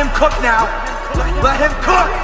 him cook now. Let him cook.